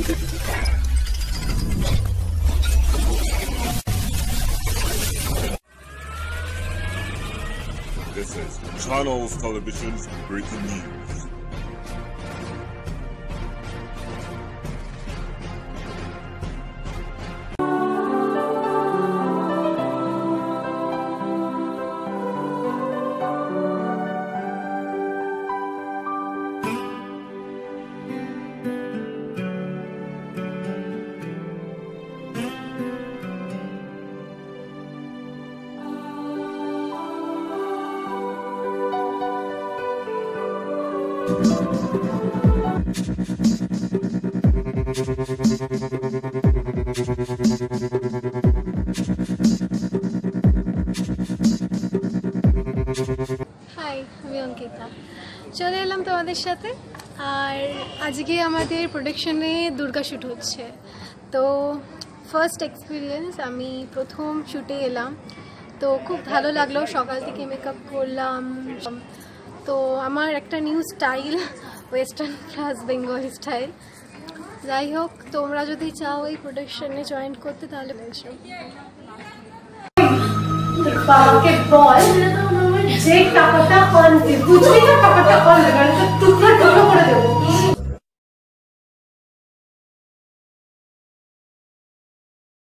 This is Channels Television's breaking news. আমি অঙ্কিতা। চলে এলাম তোমাদের সাথে। আর আজকে আমাদের প্রোডাকশনে দুর্গা শ্যুট হচ্ছে। তো ফার্স্ট এক্সপিরিয়েন্স আমি প্রথম শ্যুটে এলাম। তো খুব ভালো লাগল, সকাল থেকে মেকআপ করলাম। তো আমার একটা new style western plus Bengal style যাই হোক, তোমরা যদি চাও এই প্রোডাকশনে জয়েন করতে, তাহলে বলছো। বাবাকে বল, যে আনতে বুঝলি না অন মানে তো